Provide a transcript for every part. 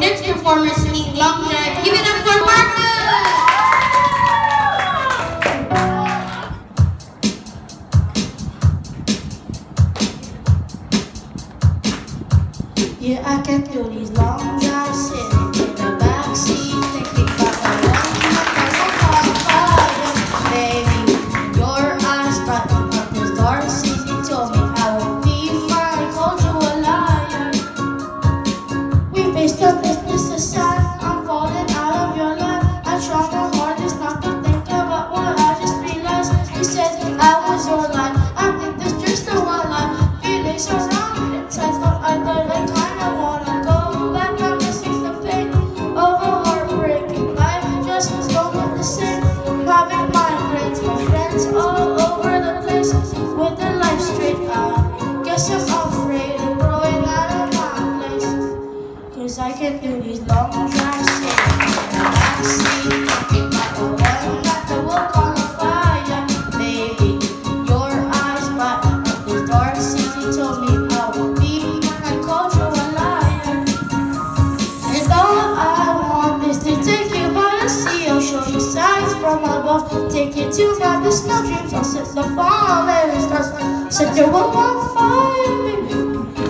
Next performers singing Long Drive. Give it up for Marcus! Yeah, I kept your Cause I can do these long drives. In the backseat Like the one that the walk on the fire your eyes the dark city told me I would be And I called you a liar And all I want is to take you by the sea I'll show you from above Take you to God the I'll set the fire and Set on fire, baby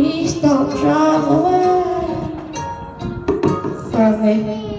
estão jovens. Fazer